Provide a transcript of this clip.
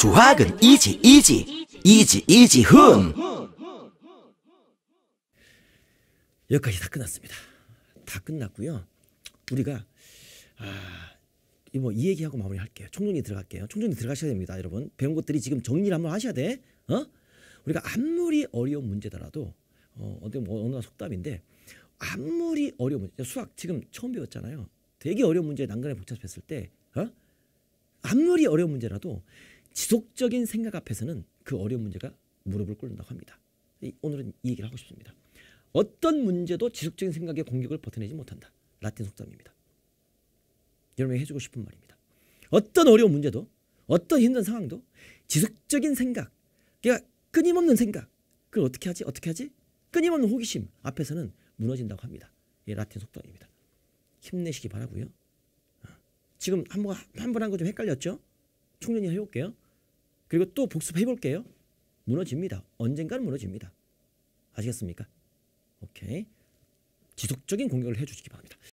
수학은 easy easy easy easy 흥 여기까지 다 끝났습니다. 다 끝났고요. 우리가 아, 뭐 이 얘기하고 마무리할게요. 총정리 들어갈게요. 총정리 들어가셔야 됩니다, 여러분. 배운 것들이 지금 정리를 한번 하셔야 돼. 어? 우리가 아무리 어려운 문제더라도 어, 어떻게 뭐 어느 속담인데 아무리 어려운 문제, 수학 지금 처음 배웠잖아요. 되게 어려운 문제 난간에 복잡했을 때, 어? 아무리 어려운 문제라도 지속적인 생각 앞에서는 그 어려운 문제가 무릎을 꿇는다고 합니다. 이- 오늘은 이 얘기를 하고 싶습니다. 어떤 문제도 지속적인 생각의 공격을 버텨내지 못한다. 라틴 속담입니다. 여러분에게 해주고 싶은 말입니다. 어떤 어려운 문제도 어떤 힘든 상황도 지속적인 생각, 끊임없는 생각, 그걸 어떻게 하지? 어떻게 하지? 끊임없는 호기심 앞에서는 무너진다고 합니다. 이 라틴 속담입니다. 힘내시기 바라고요. 어. 지금 한번 한번 한 거 좀 헷갈렸죠? 충전히 해볼게요. 그리고 또 복습해 볼게요. 무너집니다. 언젠가는 무너집니다. 아시겠습니까? 오케이. 지속적인 공격을 해 주시기 바랍니다.